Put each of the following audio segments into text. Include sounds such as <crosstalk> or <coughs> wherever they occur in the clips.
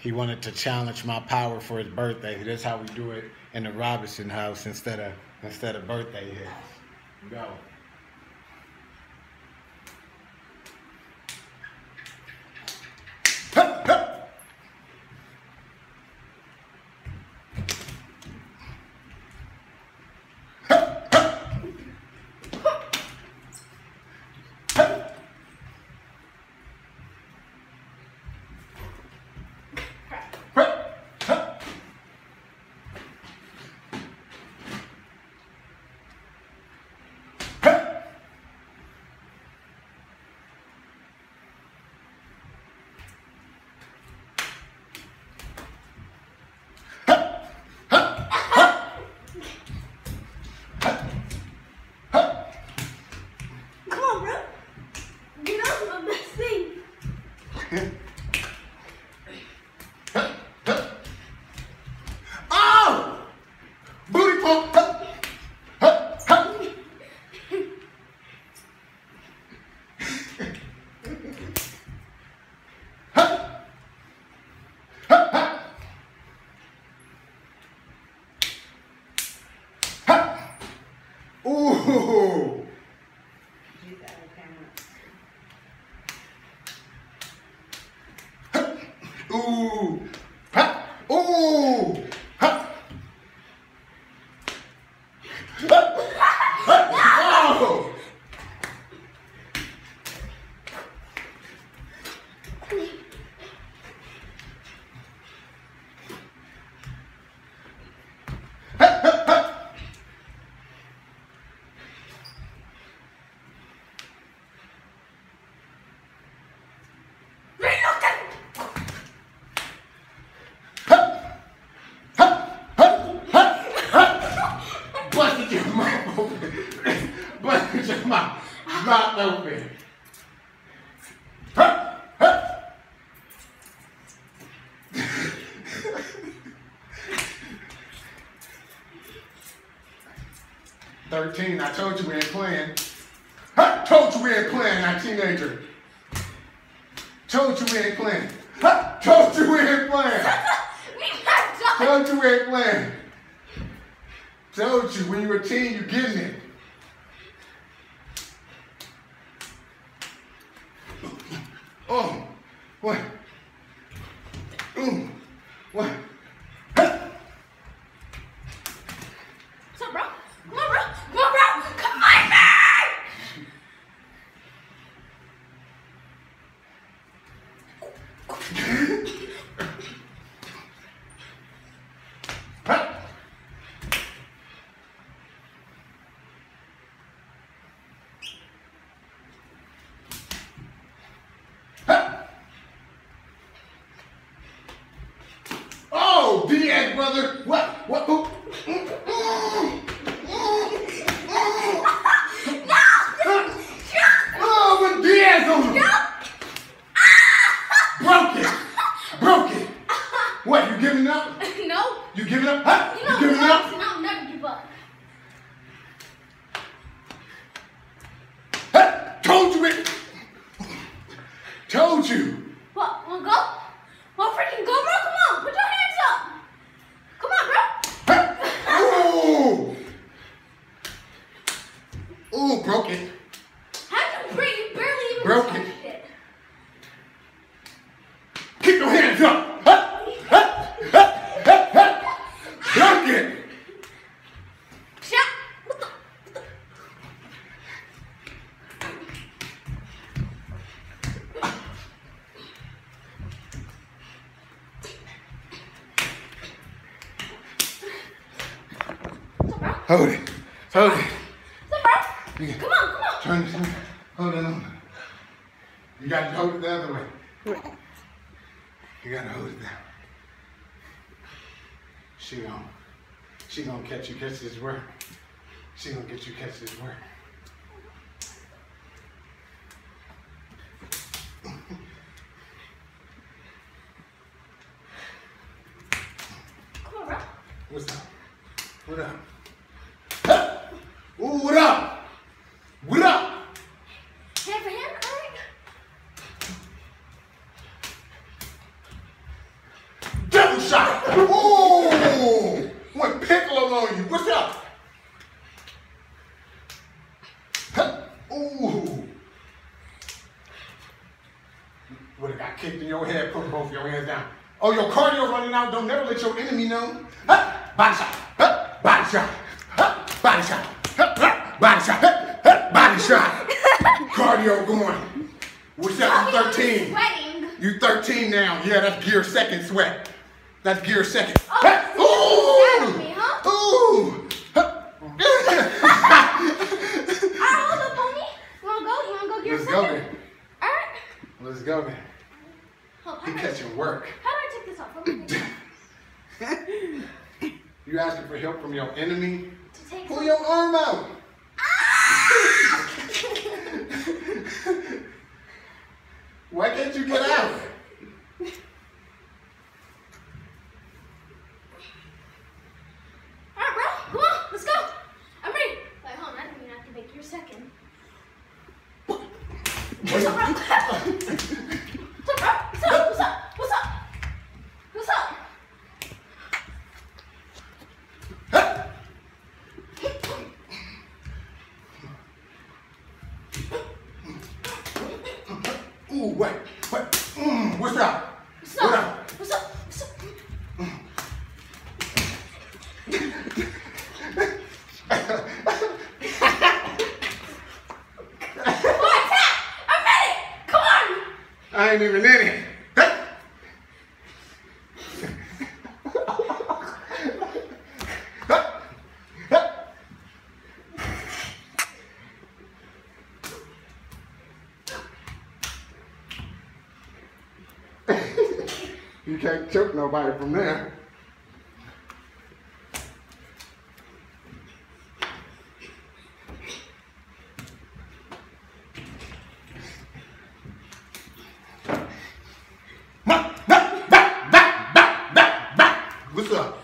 he wanted to challenge my power for his birthday. That's how we do it in the Robinson house instead of instead of birthday hits. Go. Come on, bro. Get out of this thing. Oh! Booty pump. Huh, huh, huh. Huh. Huh, huh. Huh. Ooh. 13, I told you we ain't playing. I told you we ain't playing, that teenager. Told you we ain't playing. I told you we ain't playing. <laughs> told you we ain't playing. Told you when you were a teen, you getting it. Brother. What? What? Ooh. Mm, mm, mm, mm. Oh, with Diaz on him. Broke it. Broke it. What, you giving up? <laughs> No. You giving up? Huh? You You, know, giving up? and I'll never give up. Huh? Told you it. Told you. What? Wanna go? Wanna freaking go, bro? Come on. Put your hands up. Come on, bro. Huh? Ooh. Ooh, broke it. How'd you break? You barely even Broke it. it. Keep your hands up. Huh? Huh? Huh? Broke it. Shut. What the? What the? What's up, bro? Hold it. Hold it. What's up, bro? You- Come on, come on. Turn this way. Hold on. You got to hold it the other way. You got to hold it down. She gon' she gonna catch you catch this work. She gonna get you catch this work. Come on, bro. What's up? What up? Ooh, what up? What up? Hand for hand, alright? Piccolo on you. What's up? Huh. Ooh. Would have got kicked in your head, put both your hands down. Oh, your cardio running out. Don't never let your enemy know. Huh. Body shot. Huh. Body shot. Huh. Body shot. Huh. Body shot. Huh. Huh. Body shot. <laughs> cardio going. What's up? You 13. You 13 now. Yeah, that's gear second sweat. That's gear second. Oh, Huh. you stabbed me, huh? Ooh. Huh. Alright, hold up, homie. You wanna go? You wanna go get your Let's go second? then. Alright. Let's go then. Oh, He how, do I, catching work. how do I take this off? Let me take it You asking for help from your enemy? off. To take Pull your arm out. Why can't you get out? Alright, <laughs> bro. Come on. Let's go. I'm ready. Wait, hold on. I didn't even activate your second. What's up, bro? What's up, bro? What's up? What's up? What's up? What's up? Ooh, wait, wait. Mm, what's up? What's What up? up? What's up? What's up? <laughs> What's that? I'm ready. Come on. I ain't even in it. Hey. You can't choke nobody from there. What's up?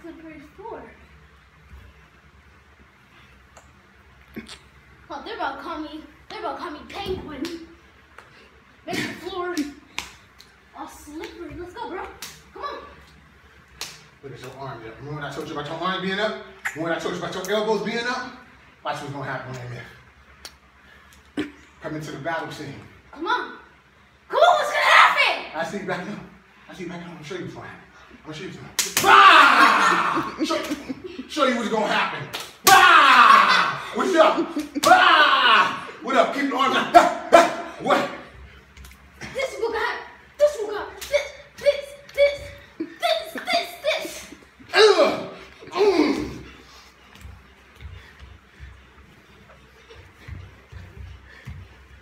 Slippery floor. Oh, they're about to call me. They're about to call me penguin. Make the floor all slippery. Let's go, bro. Come on. Look at your arms up. Remember when I told you about your arms being up? Remember when I told you about your elbows being up? Watch what's gonna happen in there. <coughs> Come into the battle scene. Come on. Come on. What's gonna happen? I see you back up. I see you back up. I'm gonna show you what's gonna happen. I'm gonna show you something. <laughs> Bah! Show, show you what's gonna happen. Bah! What's up? Bah! What up? Keep the arms out. Ah. <laughs> What? This will got. This will got. This. This. This. This. This. This. Ugh. Mm.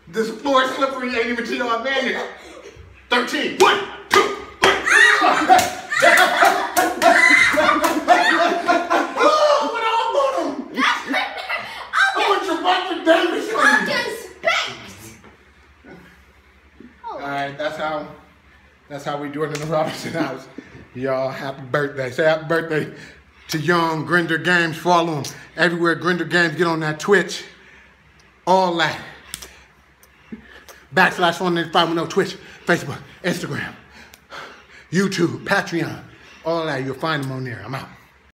This floor is slippery, ain't even to your advantage. 13. One, two, three. oh, what I want him. I want your Roger Davis get. on I'll you. get spanked. Oh. All right, that's how that's how we do it in the Robinson house. Y'all, happy birthday. Say happy birthday to young Grender Gamez. Follow him everywhere. Grender Gamez. Get on that Twitch. All that. Backslash 19510 Twitch, Facebook, Instagram, YouTube, Patreon. All that. You'll find them on there. I'm out.